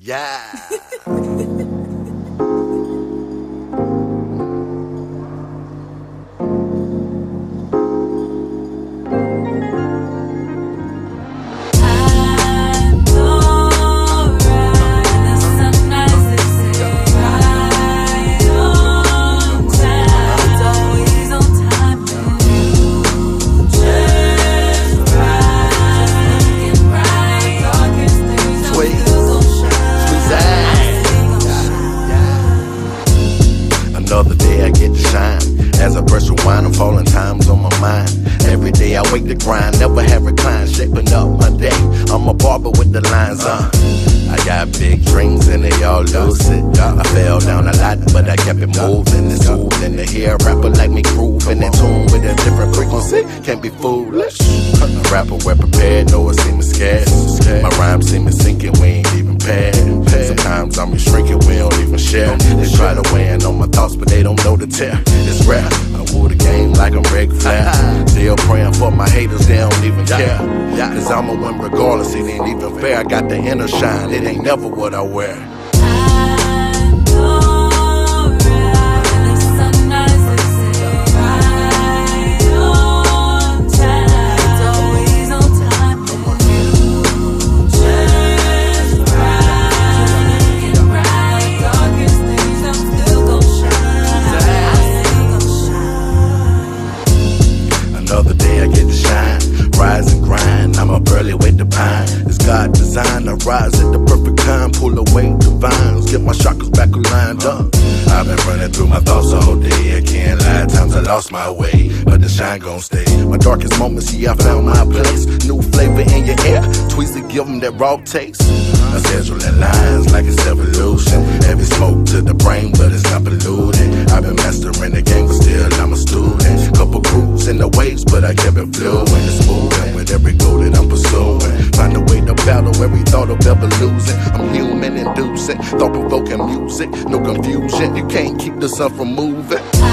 Yeah. I brush rewind, I'm falling times on my mind. Every day I wake to grind, never have recline, shaping up my day. I'm a barber with the lines, uh. I got big dreams and they all lucid. I fell down a lot, but I kept it moving. It's soothing to the hair. rapper like me grooving in tune with a different frequency. Can't be foolish. A rapper well prepared, know it seems scarce. My rhymes seem sinking, we ain't even paired. Sometimes I'm shrinking, we don't even share. They try to weigh in on my thoughts, but they don't know the tear. Rare. I woo the game like I'm Ric Flair. Still praying for my haters, they don't even care. Cause I'ma win regardless, it ain't even fair. I got the inner shine, it ain't never what I wear. Another day I get to shine, rise and grind. I'm up early with the pine. It's God design. I rise at the perfect time, pull away the vines, get my chakras back aligned up. I've been running through my thoughts all day. I can't lie, times I lost my way, but the shine gon' stay. My darkest moments, yeah, I found my place. New flavor in your air, tweets to give 'em that raw taste. I scheduling lines like it's evolution. Heavy smoke to the brain, but it's not polluting. I've been mastering inducing, thought provoking music, no confusion. You can't keep the sun from moving.